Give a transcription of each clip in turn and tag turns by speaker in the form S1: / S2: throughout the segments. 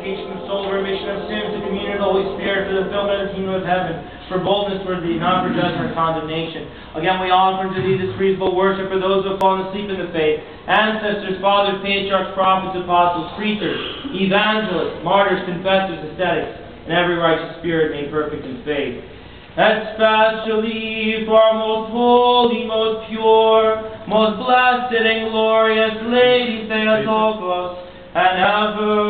S1: sanctification of soul, remission of sins, the communion of the Holy Spirit, for the fulfillment of the kingdom of heaven, for boldness for thee, not for judgment or condemnation. Again, we offer unto thee this reasonable worship for those who have fallen asleep in the faith, ancestors, fathers, patriarchs, prophets, apostles, preachers, evangelists, martyrs, confessors, ascetics, and every righteous spirit made perfect in faith. Especially for our most holy, most pure, most blessed and glorious Lady Theotokos, and ever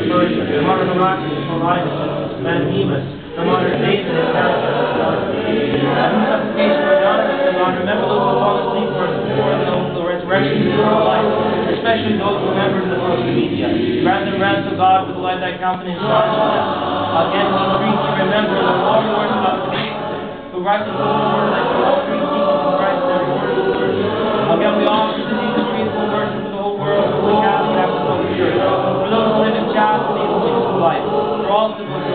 S1: of Persia, the martyr Heraclius, Paulinus, and Demas, the martyr David, and and Lord, remember those who fall asleep for us before the the resurrection of life, especially those who members of the first media. Grant them rest, O God, with the light that shines on them. Again, we entreat you, remember the Lord who worship of the who writes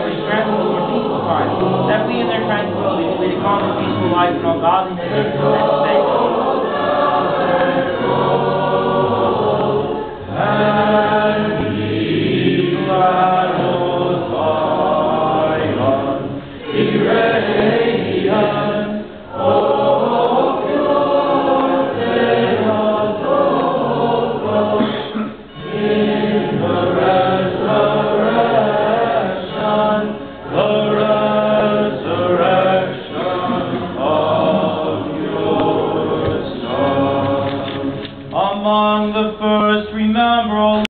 S1: authorities, grant peaceful heart, that we in their tranquility may lead a calm and peaceful life in all godliness and faith. And be your the first, remember,